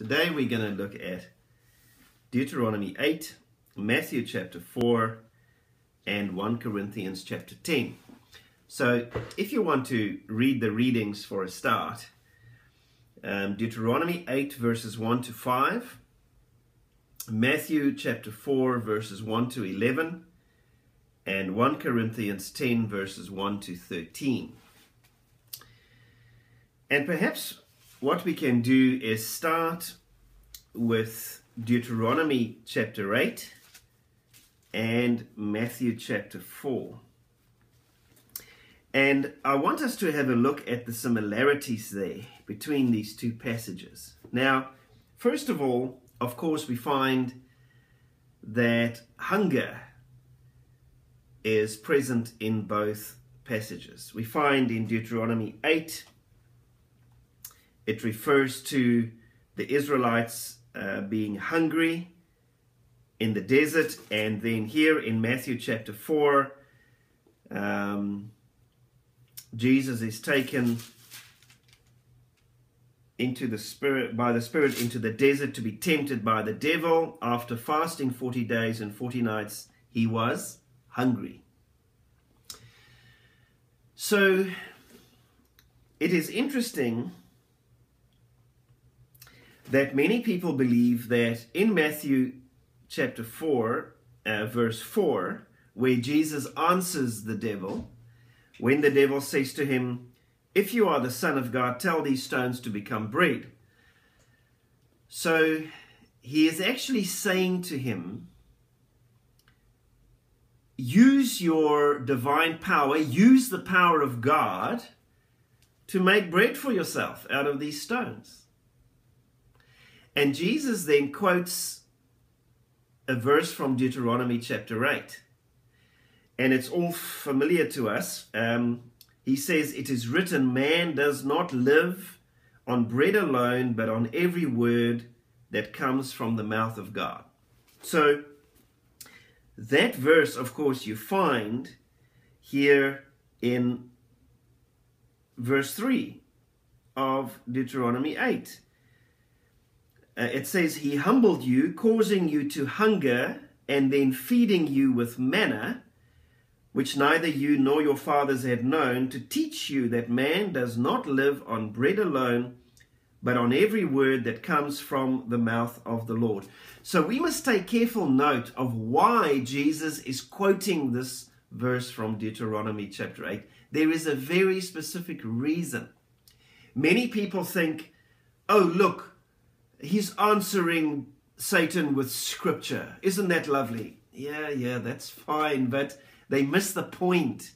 Today we're going to look at Deuteronomy 8, Matthew chapter 4, and 1 Corinthians chapter 10. So if you want to read the readings for a start, um, Deuteronomy 8 verses 1 to 5, Matthew chapter 4 verses 1 to 11, and 1 Corinthians 10 verses 1 to 13. And perhaps what we can do is start with Deuteronomy chapter 8 and Matthew chapter 4. And I want us to have a look at the similarities there between these two passages. Now, first of all, of course, we find that hunger is present in both passages. We find in Deuteronomy 8 it refers to the Israelites uh, being hungry in the desert. And then here in Matthew chapter 4, um, Jesus is taken into the spirit by the spirit into the desert to be tempted by the devil after fasting 40 days and 40 nights he was hungry so it is interesting that many people believe that in Matthew chapter 4, uh, verse 4, where Jesus answers the devil, when the devil says to him, If you are the Son of God, tell these stones to become bread. So he is actually saying to him, Use your divine power, use the power of God to make bread for yourself out of these stones. And Jesus then quotes a verse from Deuteronomy chapter 8. And it's all familiar to us. Um, he says, It is written, man does not live on bread alone, but on every word that comes from the mouth of God. So, that verse, of course, you find here in verse 3 of Deuteronomy 8 uh, it says, He humbled you, causing you to hunger, and then feeding you with manna, which neither you nor your fathers had known, to teach you that man does not live on bread alone, but on every word that comes from the mouth of the Lord. So we must take careful note of why Jesus is quoting this verse from Deuteronomy chapter 8. There is a very specific reason. Many people think, oh, look, he's answering Satan with scripture. Isn't that lovely? Yeah, yeah, that's fine, but they miss the point.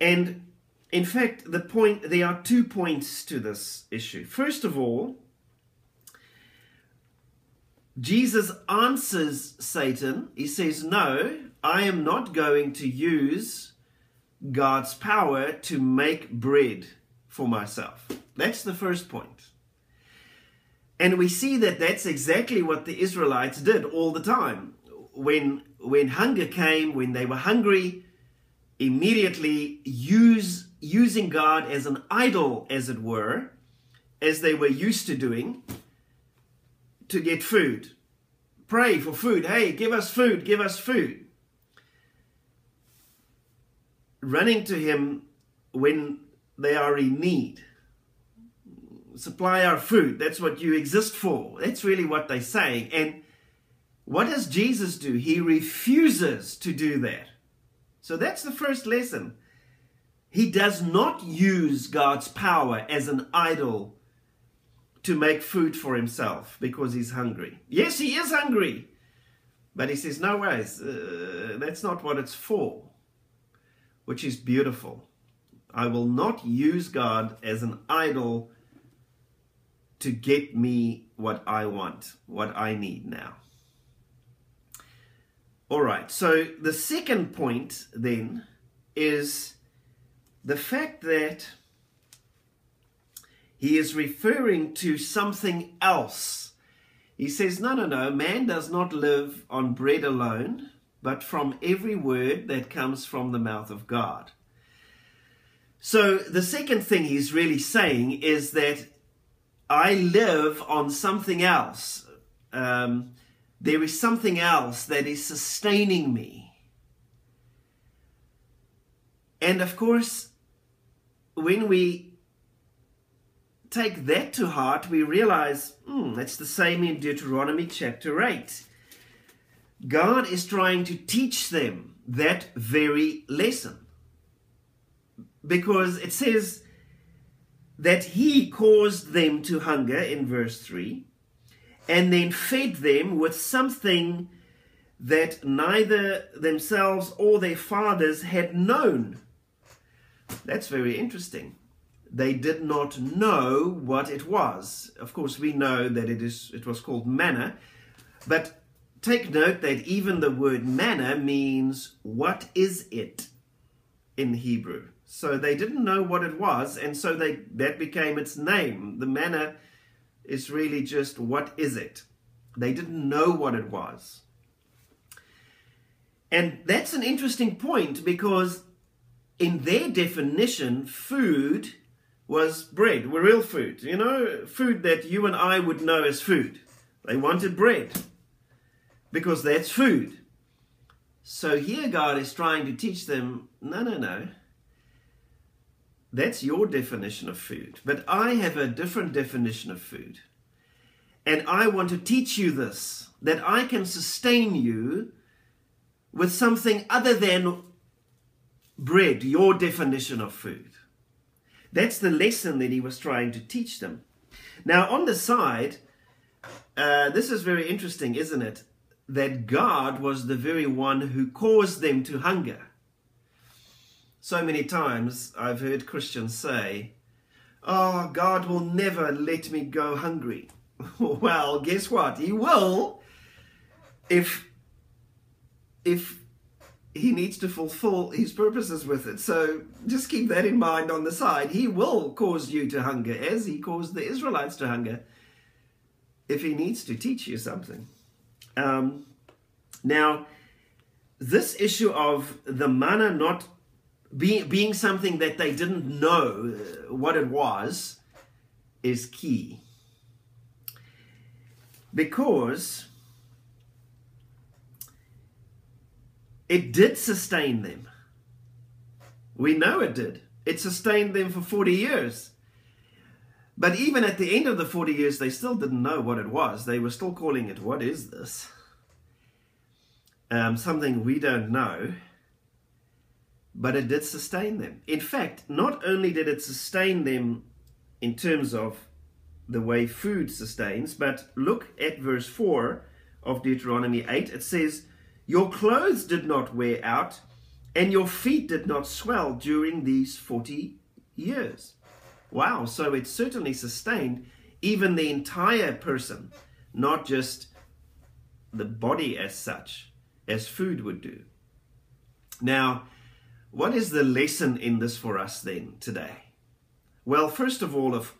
And in fact, the point there are two points to this issue. First of all, Jesus answers Satan. He says, No, I am not going to use God's power to make bread for myself. That's the first point. And we see that that's exactly what the Israelites did all the time. When, when hunger came, when they were hungry, immediately use, using God as an idol, as it were, as they were used to doing, to get food. Pray for food. Hey, give us food, give us food. Running to Him when they are in need supply our food. That's what you exist for. That's really what they're saying. And what does Jesus do? He refuses to do that. So that's the first lesson. He does not use God's power as an idol to make food for himself because he's hungry. Yes, he is hungry. But he says, no ways, uh, that's not what it's for, which is beautiful. I will not use God as an idol to get me what I want, what I need now. All right, so the second point then is the fact that he is referring to something else. He says, no, no, no, man does not live on bread alone, but from every word that comes from the mouth of God. So the second thing he's really saying is that I live on something else. Um, there is something else that is sustaining me. And of course, when we take that to heart, we realize hmm, it's the same in Deuteronomy chapter 8. God is trying to teach them that very lesson. Because it says that He caused them to hunger in verse 3 and then fed them with something that neither themselves or their fathers had known. That's very interesting. They did not know what it was. Of course, we know that it is it was called manna, but take note that even the word manna means what is it in Hebrew. So they didn't know what it was, and so they that became its name. The manna is really just what is it? They didn't know what it was. And that's an interesting point because in their definition, food was bread, were real food. You know, food that you and I would know as food. They wanted bread because that's food. So here God is trying to teach them no, no, no. That's your definition of food. But I have a different definition of food. And I want to teach you this that I can sustain you with something other than bread, your definition of food. That's the lesson that he was trying to teach them. Now, on the side, uh, this is very interesting, isn't it? That God was the very one who caused them to hunger. So many times I've heard Christians say, Oh, God will never let me go hungry. well, guess what? He will if if he needs to fulfill his purposes with it. So just keep that in mind on the side. He will cause you to hunger as he caused the Israelites to hunger if he needs to teach you something. Um, now, this issue of the manna not being, being something that they didn't know uh, what it was is key. Because it did sustain them. We know it did. It sustained them for 40 years. But even at the end of the 40 years, they still didn't know what it was. They were still calling it, What is this? Um, something we don't know but it did sustain them. In fact, not only did it sustain them in terms of the way food sustains, but look at verse 4 of Deuteronomy 8. It says, Your clothes did not wear out, and your feet did not swell during these 40 years. Wow, so it certainly sustained even the entire person, not just the body as such, as food would do. Now, what is the lesson in this for us then today? Well, first of all, of,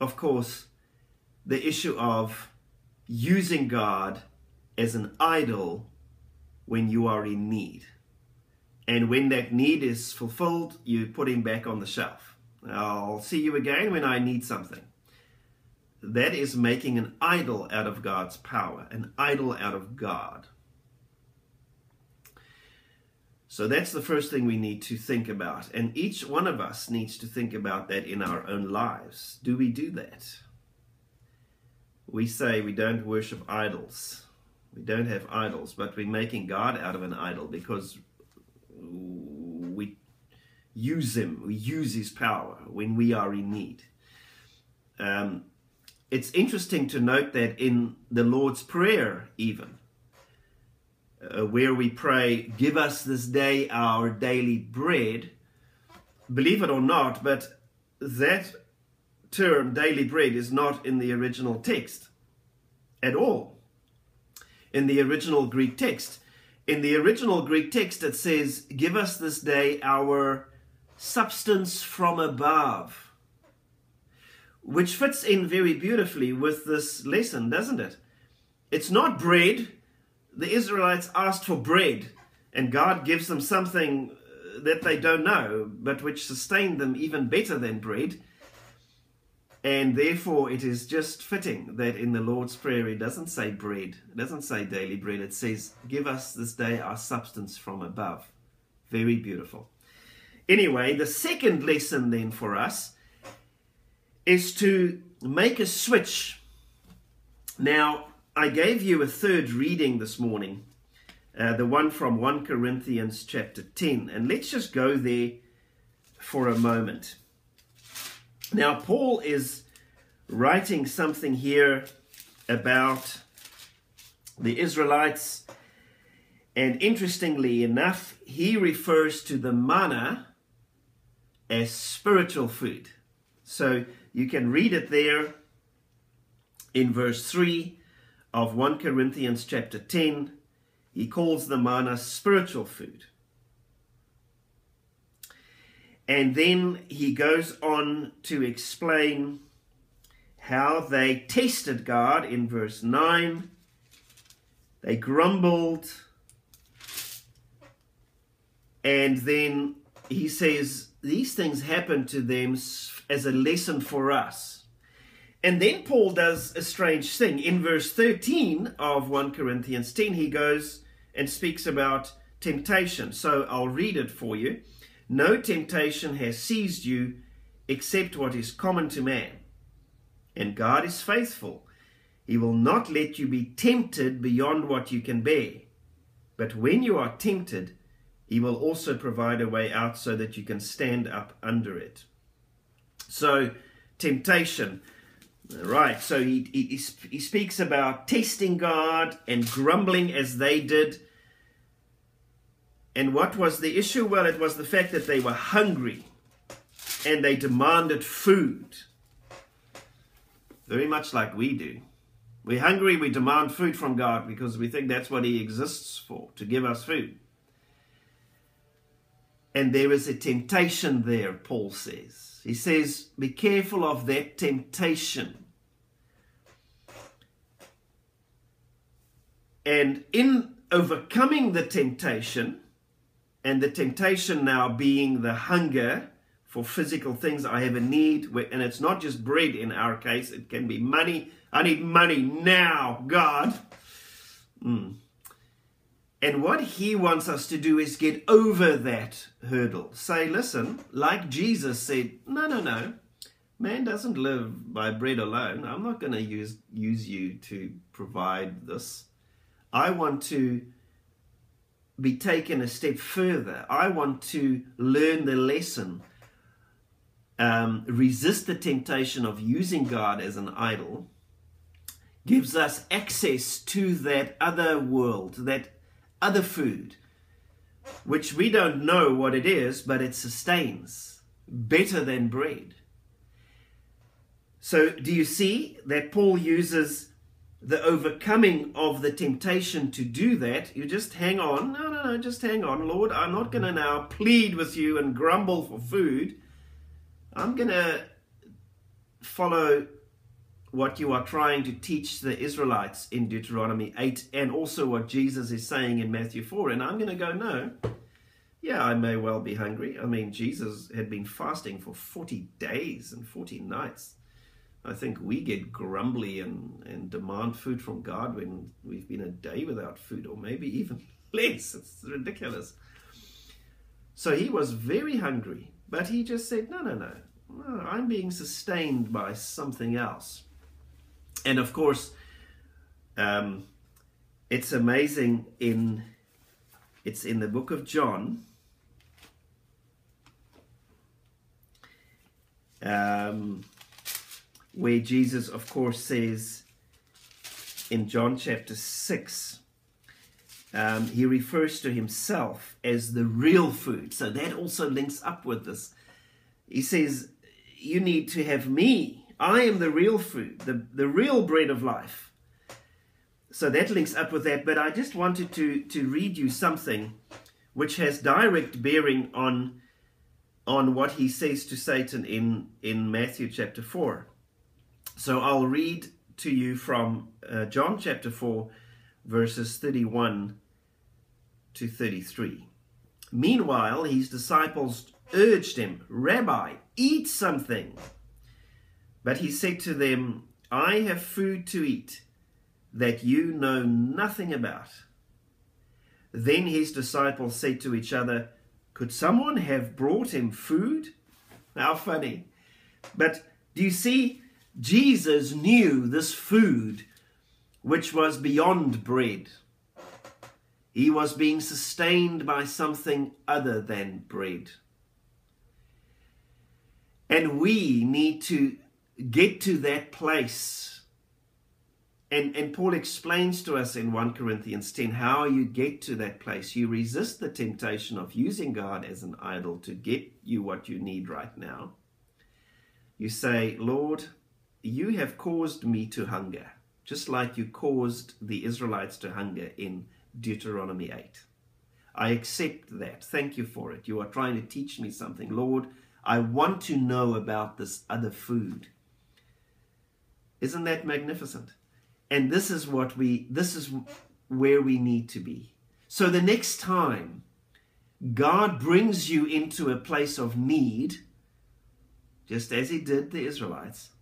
of course, the issue of using God as an idol when you are in need. And when that need is fulfilled, you put him back on the shelf. I'll see you again when I need something. That is making an idol out of God's power, an idol out of God. So that's the first thing we need to think about. And each one of us needs to think about that in our own lives. Do we do that? We say we don't worship idols. We don't have idols, but we're making God out of an idol because we use Him, we use His power when we are in need. Um, it's interesting to note that in the Lord's Prayer, even, uh, where we pray, Give us this day our daily bread. Believe it or not, but that term, daily bread, is not in the original text at all. In the original Greek text. In the original Greek text, it says, Give us this day our substance from above. Which fits in very beautifully with this lesson, doesn't it? It's not bread the Israelites asked for bread, and God gives them something uh, that they don't know, but which sustained them even better than bread. And therefore, it is just fitting that in the Lord's Prayer it doesn't say bread, it doesn't say daily bread, it says, Give us this day our substance from above. Very beautiful. Anyway, the second lesson then for us is to make a switch. Now, I gave you a third reading this morning, uh, the one from 1 Corinthians chapter 10, and let's just go there for a moment. Now, Paul is writing something here about the Israelites, and interestingly enough, he refers to the manna as spiritual food. So you can read it there in verse 3 of 1 Corinthians chapter 10. He calls the manna spiritual food. And then he goes on to explain how they tested God in verse 9. They grumbled. And then he says these things happened to them as a lesson for us. And then Paul does a strange thing. In verse 13 of 1 Corinthians 10, he goes and speaks about temptation. So I'll read it for you. No temptation has seized you except what is common to man. And God is faithful. He will not let you be tempted beyond what you can bear. But when you are tempted, he will also provide a way out so that you can stand up under it. So, temptation. Right, so he, he, he speaks about testing God and grumbling as they did. And what was the issue? Well, it was the fact that they were hungry and they demanded food. Very much like we do. We're hungry, we demand food from God because we think that's what He exists for, to give us food. And there is a temptation there, Paul says. He says, Be careful of that temptation. And in overcoming the temptation, and the temptation now being the hunger for physical things I have a need, and it's not just bread in our case, it can be money. I need money now, God. Mm. And what he wants us to do is get over that hurdle. Say, listen, like Jesus said, no, no, no. Man doesn't live by bread alone. I'm not going to use, use you to provide this. I want to be taken a step further. I want to learn the lesson. Um, resist the temptation of using God as an idol gives us access to that other world, that other food, which we don't know what it is, but it sustains better than bread. So, do you see that Paul uses the overcoming of the temptation to do that? You just hang on. No, no, no, just hang on. Lord, I'm not going to now plead with you and grumble for food. I'm going to follow what you are trying to teach the Israelites in Deuteronomy 8 and also what Jesus is saying in Matthew 4. And I'm going to go, no, yeah, I may well be hungry. I mean, Jesus had been fasting for 40 days and 40 nights. I think we get grumbly and, and demand food from God when we've been a day without food, or maybe even less. It's ridiculous. So he was very hungry, but he just said, no, no, no, no I'm being sustained by something else. And of course, um, it's amazing in it's in the book of John. Um, where Jesus, of course, says in John chapter 6, um, he refers to himself as the real food. So that also links up with this. He says, You need to have me I am the real food, the, the real bread of life. So that links up with that, but I just wanted to, to read you something which has direct bearing on, on what he says to Satan in, in Matthew chapter 4. So I'll read to you from uh, John chapter 4, verses 31 to 33. Meanwhile, his disciples urged him, Rabbi, eat something. But he said to them, I have food to eat that you know nothing about. Then his disciples said to each other, Could someone have brought him food? How funny. But do you see, Jesus knew this food which was beyond bread. He was being sustained by something other than bread. And we need to get to that place. And, and Paul explains to us in 1 Corinthians 10 how you get to that place. You resist the temptation of using God as an idol to get you what you need right now. You say, Lord, you have caused me to hunger, just like you caused the Israelites to hunger in Deuteronomy 8. I accept that. Thank you for it. You are trying to teach me something. Lord, I want to know about this other food. Isn't that magnificent? And this is what we this is where we need to be. So the next time God brings you into a place of need, just as he did the Israelites,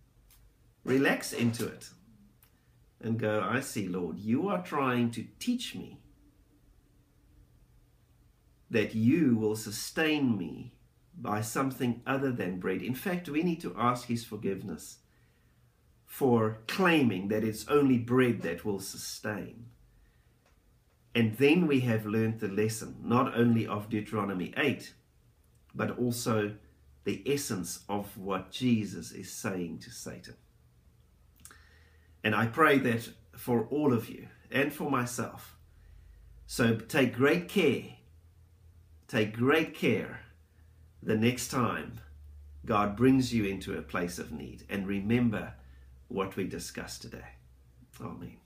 relax into it and go, I see, Lord, you are trying to teach me that you will sustain me by something other than bread. In fact, we need to ask his forgiveness for claiming that it's only bread that will sustain. And then we have learned the lesson, not only of Deuteronomy 8, but also the essence of what Jesus is saying to Satan. And I pray that for all of you and for myself. So take great care Take great care the next time God brings you into a place of need. And remember what we discussed today. Amen.